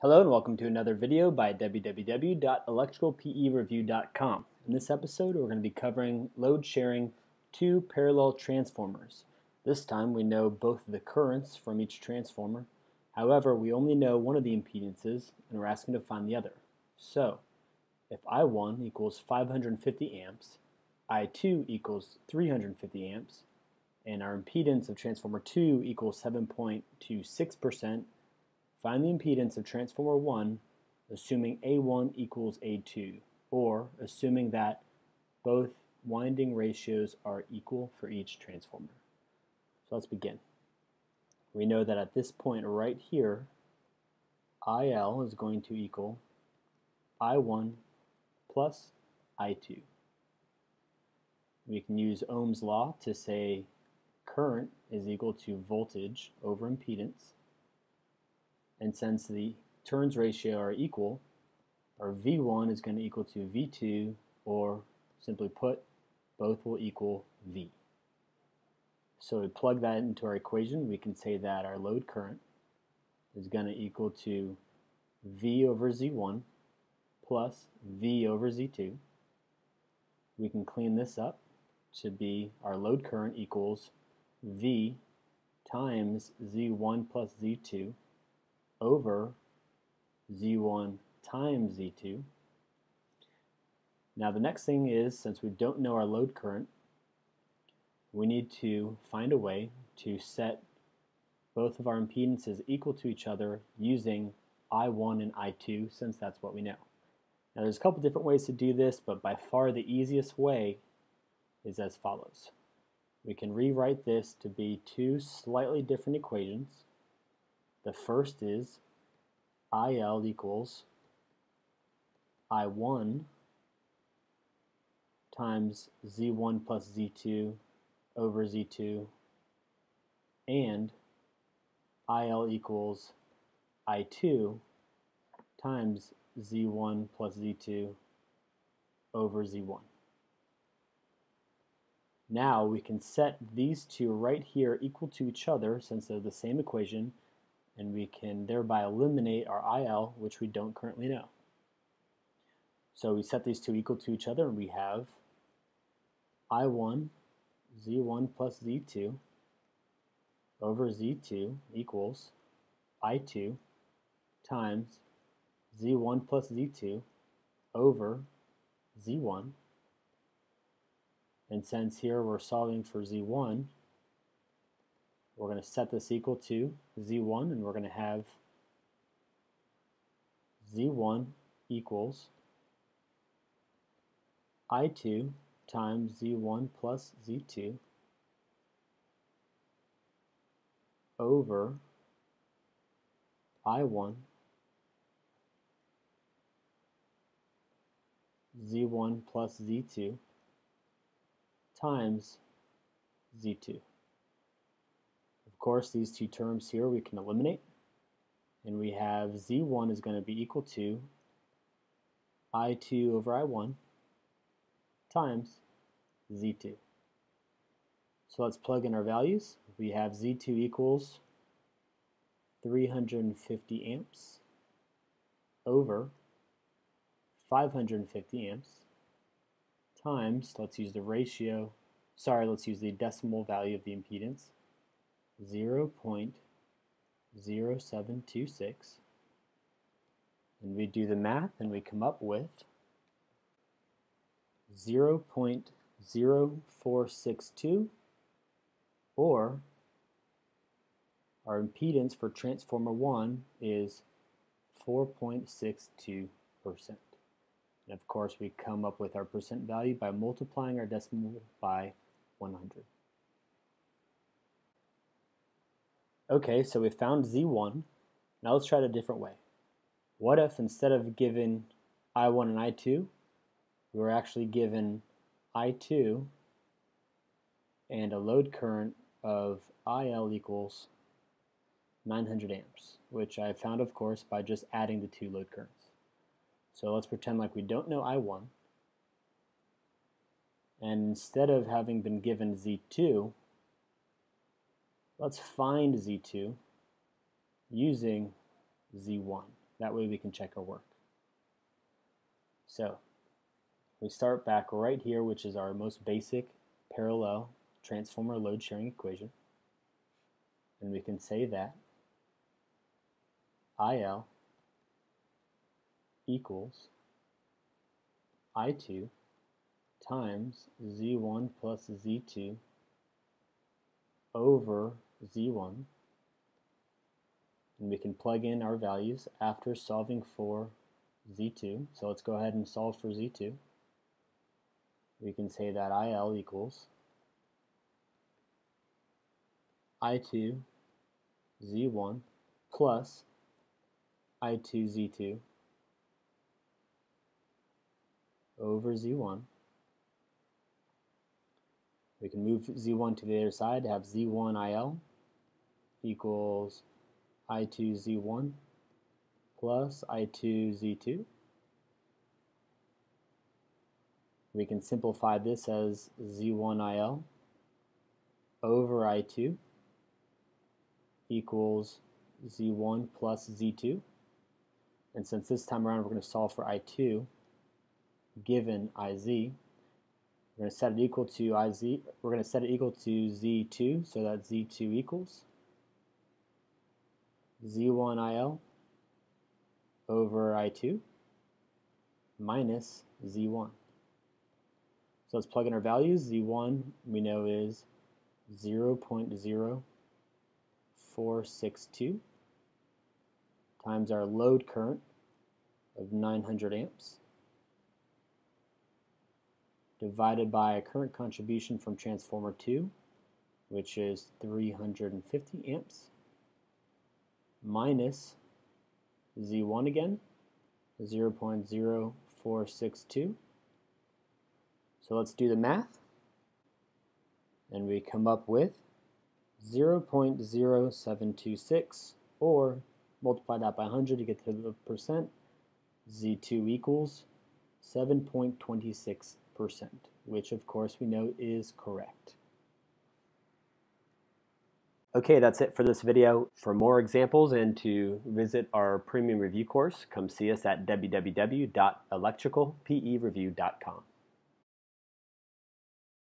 Hello and welcome to another video by www.electricalpereview.com. In this episode we're going to be covering load sharing two parallel transformers. This time we know both the currents from each transformer. However, we only know one of the impedances and we're asking to find the other. So, if I1 equals 550 amps, I2 equals 350 amps, and our impedance of transformer 2 equals 7.26%, find the impedance of transformer 1 assuming A1 equals A2, or assuming that both winding ratios are equal for each transformer. So let's begin. We know that at this point right here, IL is going to equal I1 plus I2. We can use Ohm's law to say current is equal to voltage over impedance. And since the turns ratio are equal, our V1 is going to equal to V2, or simply put, both will equal V. So we plug that into our equation, we can say that our load current is going to equal to V over Z1 plus V over Z2. We can clean this up to be our load current equals V times Z1 plus Z2 over Z1 times Z2. Now the next thing is, since we don't know our load current, we need to find a way to set both of our impedances equal to each other using I1 and I2 since that's what we know. Now there's a couple different ways to do this, but by far the easiest way is as follows. We can rewrite this to be two slightly different equations. The first is IL equals I1 times Z1 plus Z2 over Z2 and IL equals I2 times Z1 plus Z2 over Z1. Now we can set these two right here equal to each other since they're the same equation and we can thereby eliminate our IL which we don't currently know. So we set these two equal to each other and we have I1 Z1 plus Z2 over Z2 equals I2 times Z1 plus Z2 over Z1 and since here we're solving for Z1 we're going to set this equal to Z1 and we're going to have Z1 equals I2 times Z1 plus Z2 over I1 Z1 plus Z2 times Z2. Of course, these two terms here we can eliminate. And we have Z1 is going to be equal to I2 over I1 times Z2. So let's plug in our values. We have Z2 equals 350 amps over 550 amps times, let's use the ratio, sorry, let's use the decimal value of the impedance, 0 0.0726. And we do the math and we come up with 0 0.0462 or our impedance for transformer 1 is 4.62%. And of course we come up with our percent value by multiplying our decimal by 100. Okay, so we found Z1. Now let's try it a different way. What if instead of given I1 and I2, we were actually given I2 and a load current of IL equals 900 amps, which I found, of course, by just adding the two load currents. So let's pretend like we don't know I1. And instead of having been given Z2, let's find Z2 using Z1. That way we can check our work. So we start back right here, which is our most basic parallel transformer load sharing equation. And we can say that IL equals I2 times Z1 plus Z2 over Z1 and we can plug in our values after solving for Z2 so let's go ahead and solve for Z2 we can say that IL equals I2 Z1 plus I2 Z2 over Z1. We can move Z1 to the other side to have Z1 IL equals I2 Z1 plus I2 Z2. We can simplify this as Z1 IL over I2 equals Z1 plus Z2. And since this time around we're going to solve for I2, given IZ, we're going to set it equal to IZ, we're going to set it equal to Z2, so that Z2 equals Z1IL over I2 minus Z1. So let's plug in our values. Z1 we know is 0.0462 times our load current of 900 amps divided by a current contribution from transformer 2 which is 350 amps minus Z1 again 0.0462 so let's do the math. And we come up with 0.0726 or multiply that by 100 to get to the percent. Z2 equals 7.26 percent which of course we know is correct. Okay, that's it for this video. For more examples and to visit our premium review course, come see us at www.electricalpereview.com.